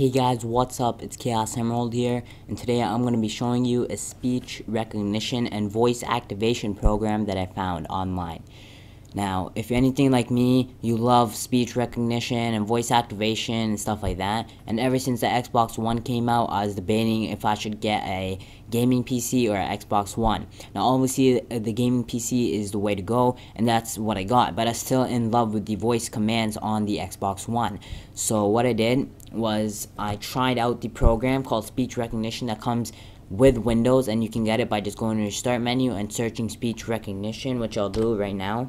Hey guys, what's up? It's Chaos Emerald here, and today I'm going to be showing you a speech recognition and voice activation program that I found online. Now, if you're anything like me, you love speech recognition and voice activation and stuff like that. And ever since the Xbox One came out, I was debating if I should get a gaming PC or an Xbox One. Now, obviously, uh, the gaming PC is the way to go, and that's what I got. But I'm still in love with the voice commands on the Xbox One. So what I did was I tried out the program called speech recognition that comes with Windows, and you can get it by just going to your start menu and searching speech recognition, which I'll do right now.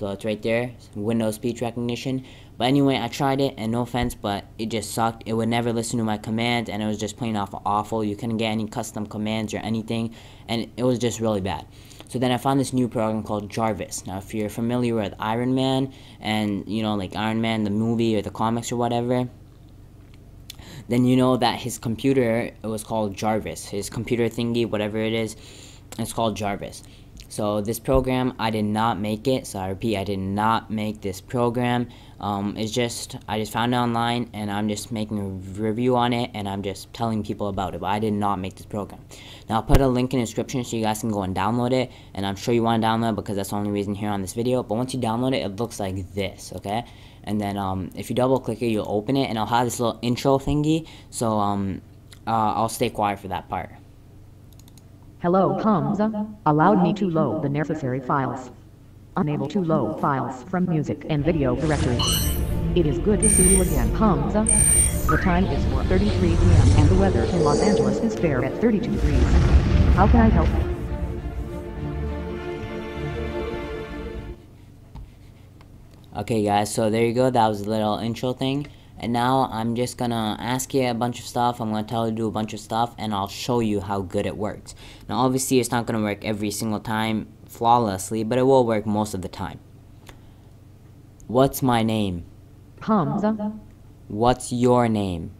So it's right there, Windows speech recognition. But anyway, I tried it, and no offense, but it just sucked. It would never listen to my commands, and it was just plain off awful. You couldn't get any custom commands or anything, and it was just really bad. So then I found this new program called Jarvis. Now, if you're familiar with Iron Man, and you know, like Iron Man, the movie or the comics or whatever, then you know that his computer it was called Jarvis. His computer thingy, whatever it is, it's called Jarvis. So this program, I did not make it. So I repeat, I did not make this program. Um, it's just, I just found it online and I'm just making a review on it and I'm just telling people about it. But I did not make this program. Now I'll put a link in the description so you guys can go and download it. And I'm sure you want to download because that's the only reason here on this video. But once you download it, it looks like this, okay? And then um, if you double click it, you'll open it and I'll have this little intro thingy. So um, uh, I'll stay quiet for that part. Hello Hamza, allowed me to load the necessary files. Unable to load files from music and video directory. It is good to see you again Hamza. Uh. The time is 4.33 p.m. and the weather in Los Angeles is fair at 32 degrees. How can I help? Okay guys, so there you go, that was a little intro thing. And now I'm just gonna ask you a bunch of stuff, I'm gonna tell you to do a bunch of stuff, and I'll show you how good it works. Now obviously it's not gonna work every single time flawlessly, but it will work most of the time. What's my name? Hamza, What's your name?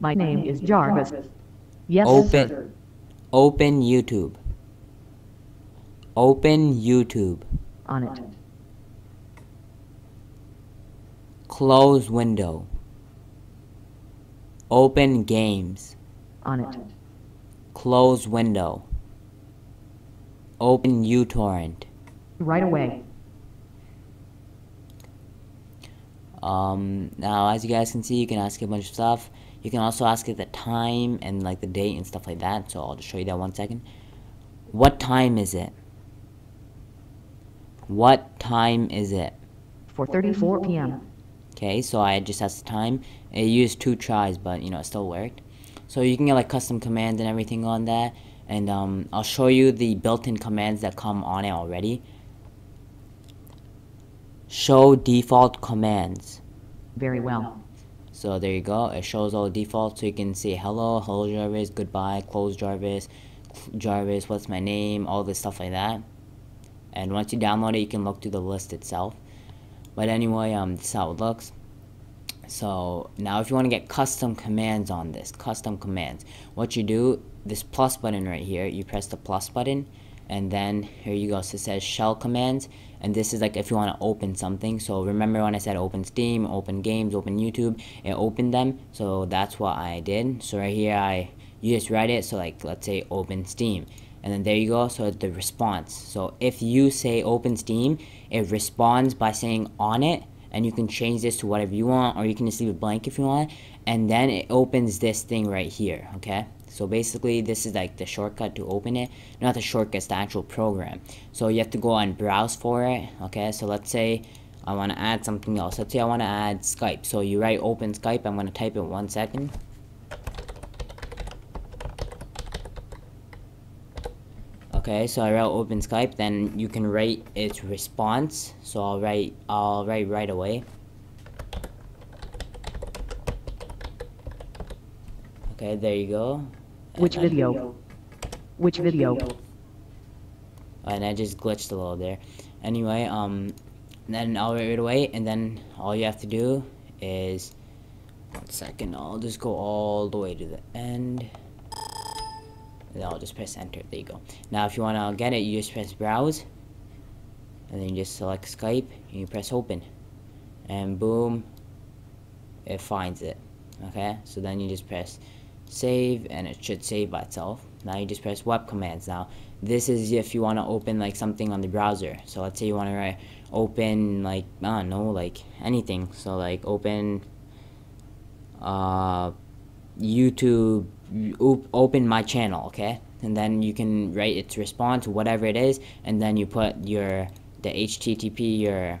my name is Jarvis. Yes, Open. sir. Open YouTube. Open YouTube. On it. Close window. Open games. On it. Close window. Open uTorrent. Right away. Um, now, as you guys can see, you can ask a bunch of stuff. You can also ask it the time and like the date and stuff like that. So I'll just show you that one second. What time is it? What time is it? 4.34 p.m. Okay, so I just asked the time. It used two tries, but you know, it still worked. So you can get like custom commands and everything on that. And um, I'll show you the built-in commands that come on it already. Show default commands. Very well. So there you go. It shows all the defaults. So you can say hello, hello Jarvis, goodbye, close Jarvis, Jarvis, what's my name, all this stuff like that. And once you download it, you can look through the list itself. But anyway, um, this is how it looks. So now if you want to get custom commands on this, custom commands, what you do, this plus button right here, you press the plus button and then here you go, so it says shell commands and this is like if you want to open something. So remember when I said open Steam, open games, open YouTube, it opened them. So that's what I did. So right here, I you just write it. So like let's say open Steam and then there you go. So the response. So if you say open steam it responds by saying on it and you can change this to whatever you want or you can just leave it blank if you want. And then it opens this thing right here okay? So basically this is like the shortcut to open it. Not the shortcut it's the actual program. So you have to go and browse for it okay? So let's say I want to add something else. Let's say I want to add Skype. So you write open Skype. I'm going to type it one second Okay, so I wrote open Skype, then you can write its response. So I'll write I'll write right away. Okay, there you go. Which And I- video? Which video? And I just glitched a little there. Anyway, um then I'll write right away and then all you have to do is one second, I'll just go all the way to the end. And I'll just press enter. There you go. Now, if you want to get it, you just press browse. And then you just select Skype. And you press open. And boom, it finds it. okay so then you just press save and it should save by itself now you just press web commands now this is if you want to open like something on the browser so let's say you want to write open like I don't know like anything so like open uh YouTube open my channel okay? And then you can write its response whatever it is and then you put your the HTTP your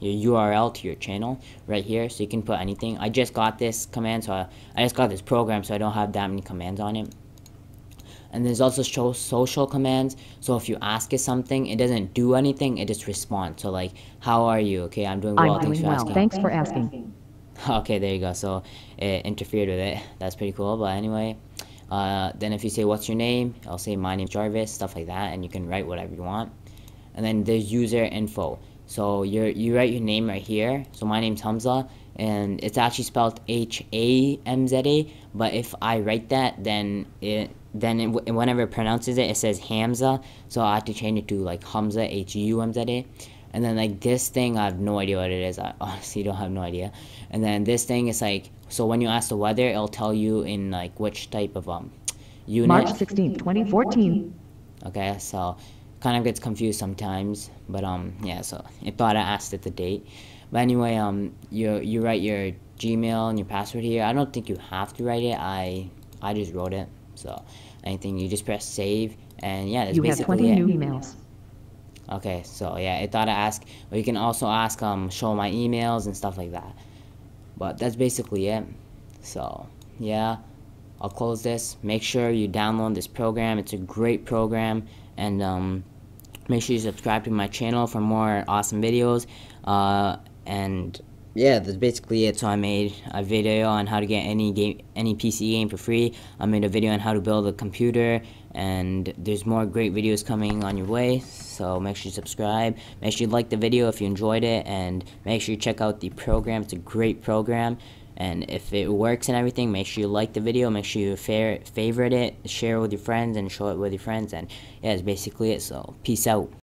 your URL to your channel right here so you can put anything. I just got this command so I, I just got this program so I don't have that many commands on it. And there's also show social commands so if you ask it something it doesn't do anything it just responds. So like how are you? Okay I'm doing well I'm thanks doing for well. asking. Thanks for asking. okay there you go. So it interfered with it. That's pretty cool. But anyway uh, then if you say what's your name? I'll say my name Jarvis stuff like that and you can write whatever you want. And then there's user info. So you you write your name right here. So my name's Hamza and it's actually spelled H-A-M-Z-A but if I write that then it then it, whenever it pronounces it it says Hamza. So I have to change it to like Hamza H-U-M-Z-A and then like this thing I have no idea what it is. I honestly don't have no idea. And then this thing is like so when you ask the weather it'll tell you in like which type of um unit. March 16, 2014. okay so kind of gets confused sometimes but um yeah so it thought I asked it the date. But anyway um you you write your Gmail and your password here. I don't think you have to write it. I I just wrote it. So anything you just press save and yeah that's You have basically 20 it. new emails. Okay, so yeah, I thought to ask, or you can also ask, um, show my emails and stuff like that. But that's basically it. So, yeah, I'll close this. Make sure you download this program. It's a great program, and um, make sure you subscribe to my channel for more awesome videos. Uh, and yeah, that's basically it. So I made a video on how to get any game, any PC game for free. I made a video on how to build a computer, and there's more great videos coming on your way. So make sure you subscribe. Make sure you like the video if you enjoyed it, and make sure you check out the program. It's a great program. And if it works and everything, make sure you like the video. Make sure you fa favorite it, share it with your friends, and show it with your friends. And yeah, that's basically it. So peace out.